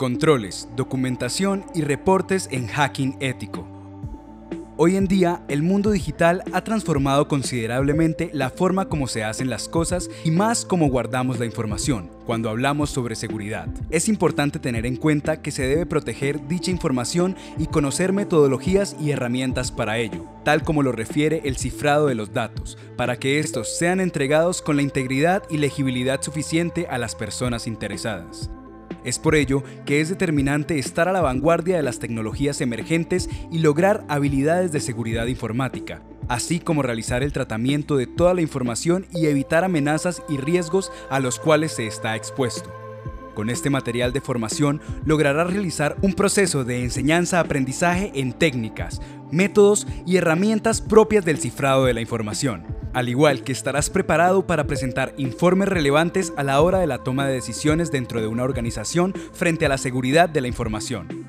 Controles, documentación y reportes en hacking ético. Hoy en día, el mundo digital ha transformado considerablemente la forma como se hacen las cosas y más cómo guardamos la información cuando hablamos sobre seguridad. Es importante tener en cuenta que se debe proteger dicha información y conocer metodologías y herramientas para ello, tal como lo refiere el cifrado de los datos, para que estos sean entregados con la integridad y legibilidad suficiente a las personas interesadas. Es por ello que es determinante estar a la vanguardia de las tecnologías emergentes y lograr habilidades de seguridad informática, así como realizar el tratamiento de toda la información y evitar amenazas y riesgos a los cuales se está expuesto. Con este material de formación logrará realizar un proceso de enseñanza-aprendizaje en técnicas, métodos y herramientas propias del cifrado de la información al igual que estarás preparado para presentar informes relevantes a la hora de la toma de decisiones dentro de una organización frente a la seguridad de la información.